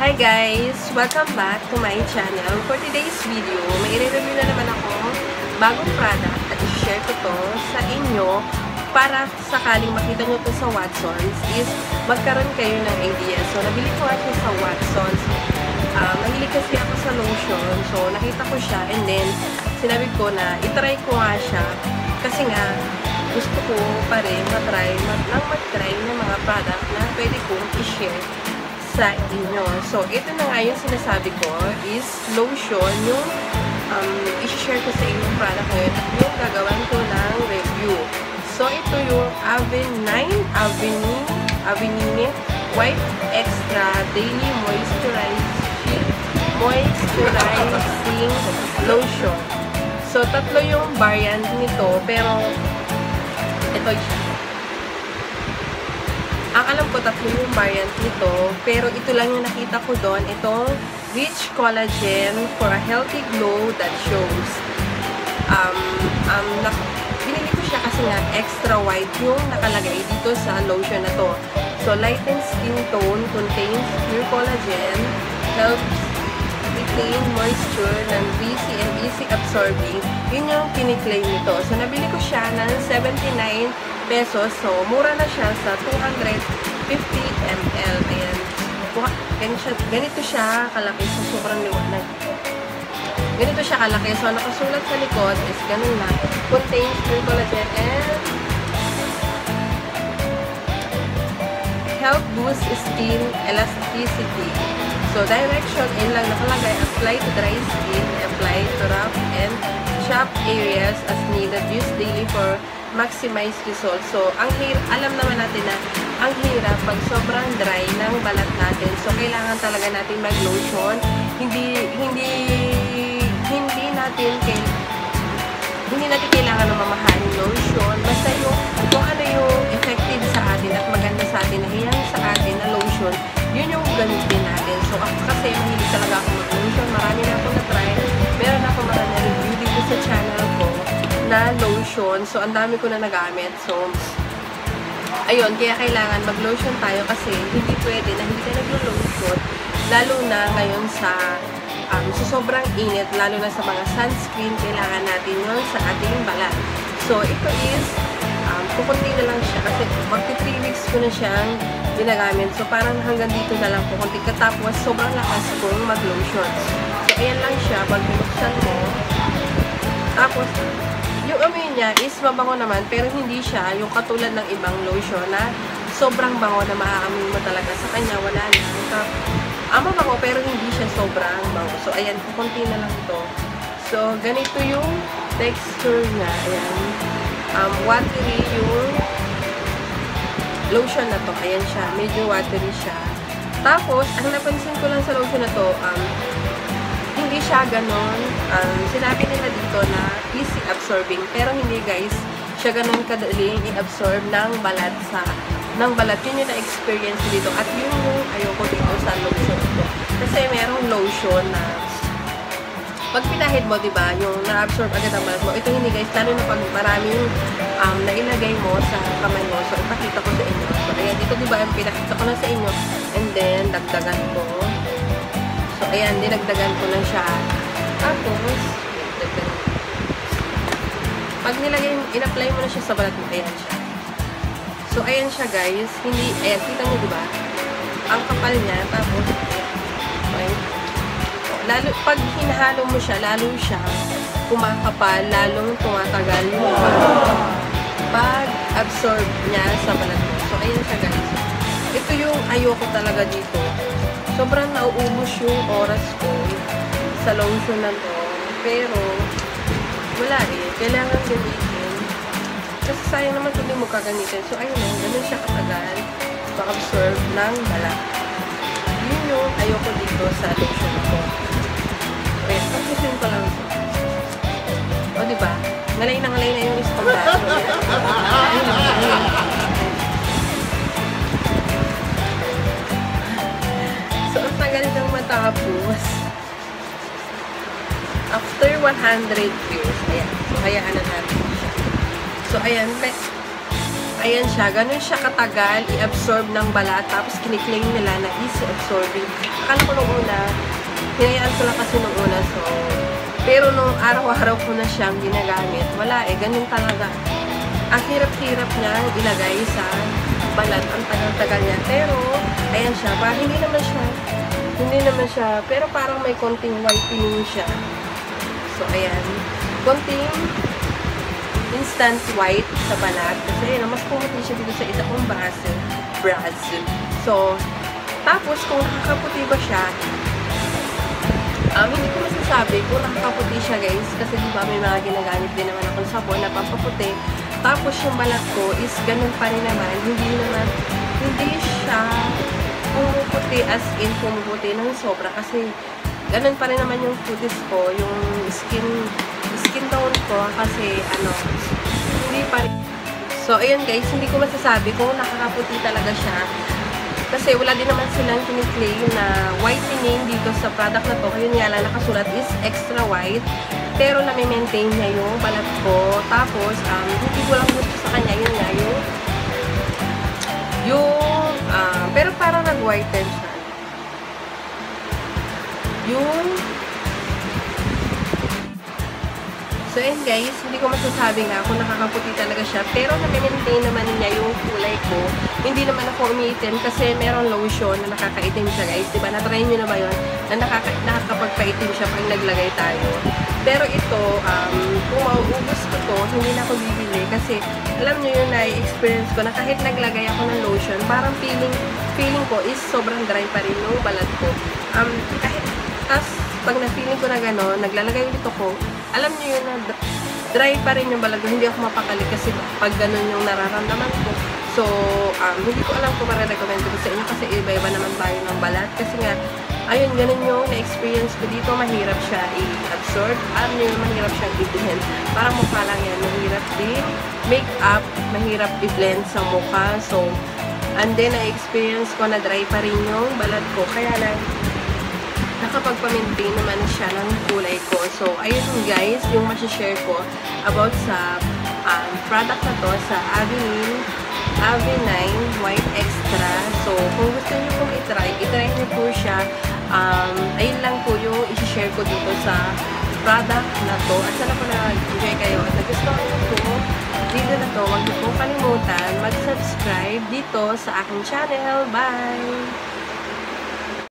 Hi guys! Welcome back to my channel. For today's video, may i-review na naman ako bagong product at i-share ko to sa inyo para sakaling makita nyo to sa Watsons is magkaroon kayo ng idea. So, nabili ko ako sa Watsons. Um, nahilig kasi ako sa lotion. So, nakita ko siya and then sinabi ko na itry ko nga siya kasi nga gusto ko pa rin matry, mag, lang mag-try ng mga product na pwede kong i-share sa inyo. So, ito na nga yung sinasabi ko is lotion, yung um, i-share ko sa inyong product ngayon at yung gagawin ko ng review. So, ito yung Avenine, Avenine, Avenine White Extra Daily Moisturizing Moisturizing Lotion. So, tatlo yung variant nito, pero ito. Ang alam ko, tatlo yung variant nito, pero ito lang yung nakita ko doon, itong Rich Collagen for a Healthy Glow that Shows. Um, um, na, binili ko siya kasi nga extra white yung nakalagay dito sa lotion na to. So, lighten skin tone, contains pure collagen, helps retain moisture ng greasy and easy absorbing. Yun yung kiniklaim nito. So, nabili ko siya ng 79 pesos. So, mura na siya sa 250 ml. Ayan. Ganito siya, ganito siya kalaki. So, sobrang liwanag. Ganito siya kalaki. So, nakasulat sa likod is ganun lang. Contains pure collagen and help boost skin elasticity. So, direction, in lang nakalagay, apply to dry skin, apply to rough and chapped areas as needed, use daily for maximize results. So, ang alam naman natin na ang hirap pag sobrang dry ng balat natin. So, kailangan talaga natin mag-lotion. Hindi, hindi, hindi natin hindi natin kailangan ng mamahaling lotion. Basta yung lotion. So, ang dami ko na nagamit. So, ayun, kaya kailangan mag-lotion tayo kasi hindi pwede na hindi tayo nag-lotion. Lalo na ngayon sa um, so sobrang init, lalo na sa mga sunscreen, kailangan natin yun sa ating balat. So, ito is, um, kukunti na lang siya kasi magti 3 weeks ko na siyang ginagamit. So, parang hanggang dito na lang kukunti. Katapos, sobrang lakas kong mag-lotion. So, ayan lang siya, pag binuksan mo. Tapos, yung amoy niya is mabango naman, pero hindi siya yung katulad ng ibang lotion na sobrang bango na maaamoy mo talaga. Sa kanya, wala na. Ang mabango, pero hindi siya sobrang bango. So, ayan, kukunti na lang ito. So, ganito yung texture niya. Ayan. Um, watery yung lotion na to. Ayan siya. Medyo watery siya. Tapos, ang napansin ko lang sa lotion na to, um, hindi siya ganon. Um, sinabi nila dito na easy absorbing. Pero hindi guys, siya ganon kadaling i-absorb ng balat sa ng balat. Yun yung na-experience dito. At yun yung ayoko dito sa lotion ko. Kasi merong lotion na pag pinahid mo, di ba, yung na-absorb agad ang balat mo, ito hindi guys, lalo na pag maraming um, nailagay mo sa kamay mo. So, ipakita ko sa inyo. So, ayan, dito di ba, yung pinakita ko na sa inyo. And then, dagdagan ko. Ayan, dinagdagan ko na siya. Tapos, dagdagan Pag nilagay, in-apply mo na siya sa balat mo, ayan siya. So, ayan siya guys. Hindi, ayan, kita nyo diba? Ang kapal niya, tapos, ayan. Lalo, pag hinahalo mo siya, lalo siya kumakapal, lalong tumatagal yung pag-absorb niya sa balat mo. So, ayan siya guys. Ito yung ayoko talaga dito. Sobrang nauubos yung oras ko sa lotion na to. Pero, wala eh. Kailangan gamitin. Kasi sayang naman hindi mo kagamitin. So, ayun lang. Ganun siya katagal pa-absorb ng balat. Yun yung ayoko dito sa lotion ko. Okay, tapusin ko lang ito. O, diba? Nalay na ngalay na yung ispagdado. Ayun matapos. After 100 views, ayan. So, hayaan na natin siya. So, ayan. May, ayan siya, ganun siya katagal i-absorb ng balat, tapos kiniklaim nila na easy absorbing. Akala ko nung una, hinayaan ko lang kasi nung una, so, pero nung araw-araw ko na siyang ginagamit, wala eh, ganun talaga. Ang hirap-hirap niya ilagay sa balat, ang tagal-tagal niya. Pero, ayan siya, parang hindi naman siya, hindi naman siya, pero parang may konting whitening siya. So, ayan, konting instant white sa balat. Kasi yun, mas pumuti siya dito sa isa kong braso. braso. So, tapos kung nakakaputi ba siya, um, hindi ko masasabi kung nakakaputi siya guys. Kasi di ba may mga ginagamit din naman akong sabon na pampaputi. Tapos yung balat ko is ganun pa rin naman. Hindi naman, hindi siya pumuputi as in pumuputi ng sobra. Kasi ganun pa rin naman yung cutis ko, yung skin skin tone ko kasi ano, hindi pa rin. So, ayun guys, hindi ko masasabi kung nakakaputi talaga siya. Kasi wala din naman silang kiniklaim na whitening dito sa product na to. Ayun nga lang, nakasulat is extra white. Pero nami-maintain niya yung balat ko. Tapos, um, hindi ko lang gusto sa kanya, yun nga, yung yung, parang nag-whiten siya. Yung So, yun guys, hindi ko masasabi nga kung nakakaputi talaga siya. Pero na-maintain naman niya yung kulay ko. Hindi naman ako umiitim kasi meron lotion na nakakaitim siya guys. Diba? Na-try nyo na ba yun? Na nakaka nakakapagpaitim siya pag naglagay tayo. Pero ito, um, kung mauubos ko to, hindi na ako bibili. Kasi alam nyo yun na experience ko na kahit naglagay ako ng lotion, parang feeling, feeling ko is sobrang dry pa rin yung balat ko. Um, kahit, tas, pag na-feeling ko na gano'n, naglalagay ulit ako, alam niyo yun na dry pa rin yung balat ko. Hindi ako mapakali kasi pag gano'n yung nararamdaman ko. So, um, hindi ko alam kung para-recommend ko sa inyo kasi iba-iba naman tayo ng balat. Kasi nga, ayun, ganun yung na-experience ko dito. Mahirap siya i-absorb. Alam niyo yung mahirap siyang i-blend. Parang mukha lang yan. Mahirap din. Make-up, mahirap i-blend sa mukha. So, and then, na-experience ko na dry pa rin yung balat ko. Kaya lang, nakapagpa-maintain naman siya ng kulay ko. So, ayun guys, yung masishare ko about sa um, product na to, sa Avenine, Avenine White Extra. So, kung gusto niyo pong itry, itry niyo po siya. Um, ayun lang po yung isi-share ko dito sa product na to. At sana po na-enjoy kayo at nagustuhan niyo po video na to, huwag niyo pong kalimutan mag-subscribe dito sa aking channel. Bye!